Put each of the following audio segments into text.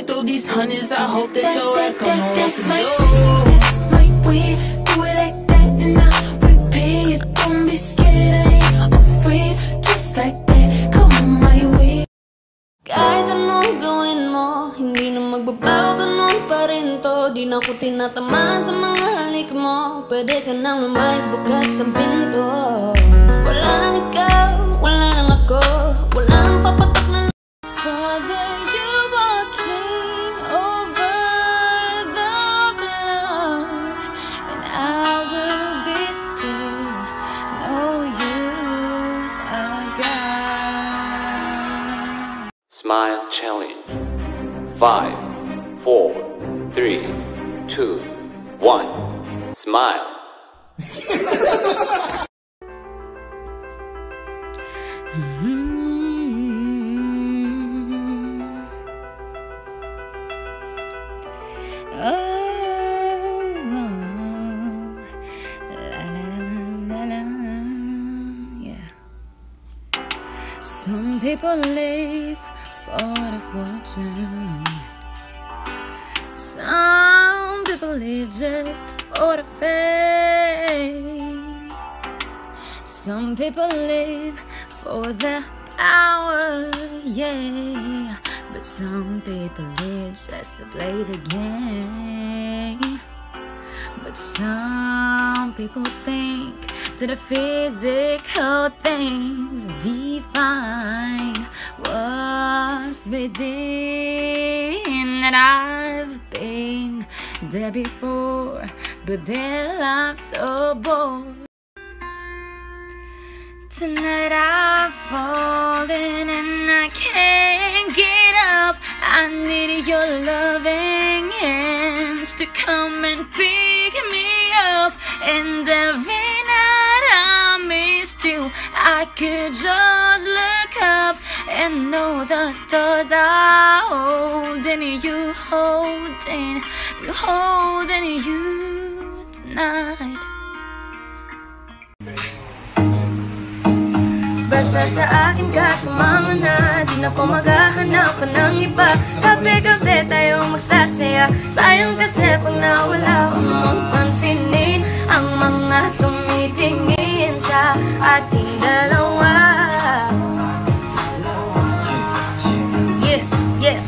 I throw these hundreds, I hope that your ass gon' know what That's to my, do. that's my way. Do it like that and I repeat. Don't be scared, I ain't afraid. Just like that, come on my way. Kahit anong gawin mo, hindi na magbabago, ganun pa rin to Di na ako tinatamaan sa mga halik mo Pwede ka nang lumayas bukas ang pinto Smile Challenge. Five, four, three, two, one. Smile. Some people live for the fortune. Some people live just for the fame. Some people live for the power, yeah. But some people live just to play the game. But some people think that the physical things define what's within. And I've been there before, but their lives so bored. Tonight I've fallen and I can't get up. I need your loving hands to come and pick me up. And every I could just look up and know the stars are holding you, holding you, holding you tonight. Basta sa akin ka sumama na Di na ko maghahanap pa ng iba. Gabi-gabi tayong magsasaya. Sayang kasi pag nawala Huwag mong pansinin Ang mga tumitingin sa ating dalawa. Yeah, yeah.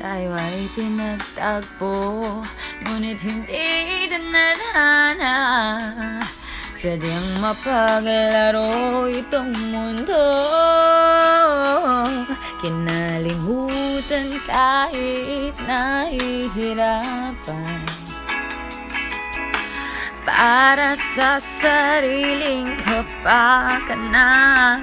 Tayo ay pinagtagpo Ngunit hindi dinadhana. Sadyang mapaglaro itong mundo. Kinalimutan kahit nahihirapan Para sa sariling kapakanan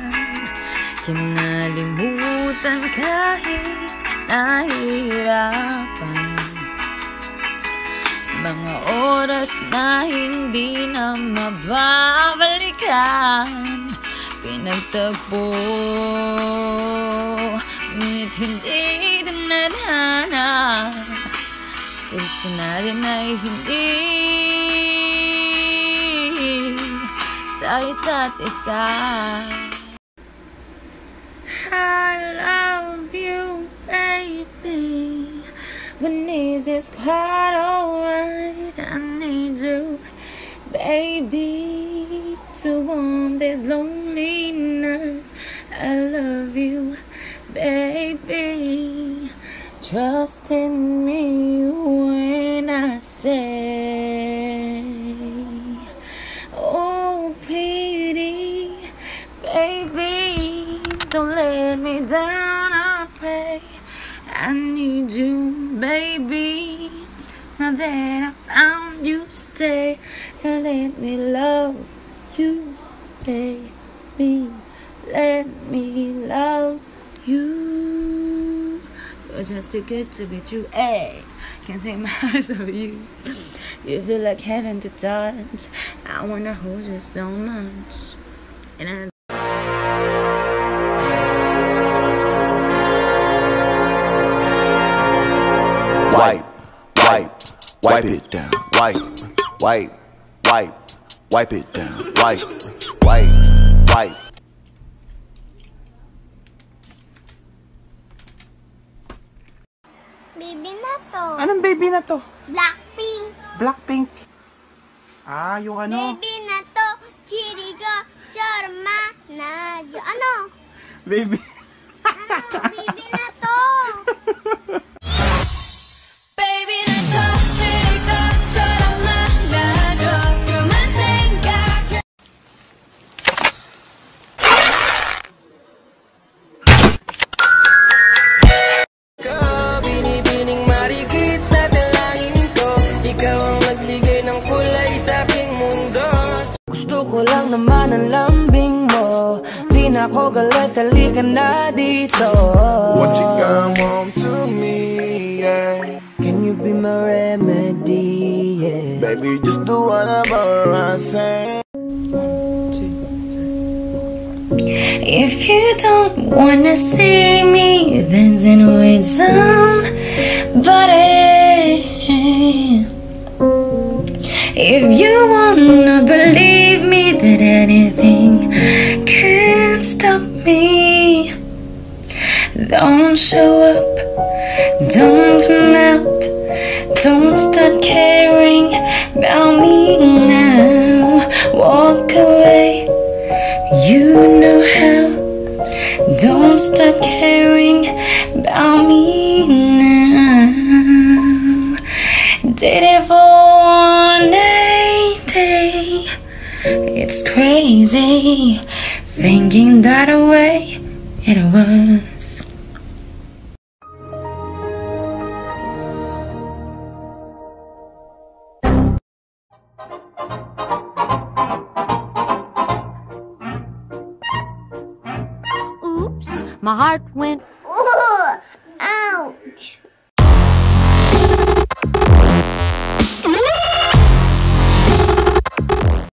Kinalimutan kahit nahihirapan. Mga oras na hindi na mababalikan Pinagtagpo. Ngunit hindi dinadhana Puso na rin ay hindi Sa isa't isa I love you, baby. When is this quite alright? That I found you, stay and let me love you, baby. Let me love you. You're just too good to be true. Hey, can't take my eyes off you. You feel like heaven to touch. I wanna hold you so much. And I Wipe, wipe, wipe it down, wipe, wipe, wipe, wipe it down, wipe, wipe, wipe. Baby na to. Anong baby na to? Blackpink. Blackpink. Ah, yung ano? Baby na to, Chirigo, Sharma, Nadyo. Ano? Baby. ano, baby na ako galit, halika na dito What you got want to me, yeah. Can you be my remedy, yeah Baby, just do whatever I say. If you don't wanna see me, then send with somebody. If you wanna me, don't show up, don't come out, don't start caring about me now. Walk away. You know how. Don't start caring about me now. Did it for one day. It's crazy thinking that way it was. Oops, my heart went